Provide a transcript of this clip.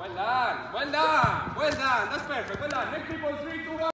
Well done. Well done. Well done. That's perfect. Well done. Next people, three, two,